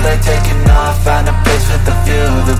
feel like taking off, find a place with a view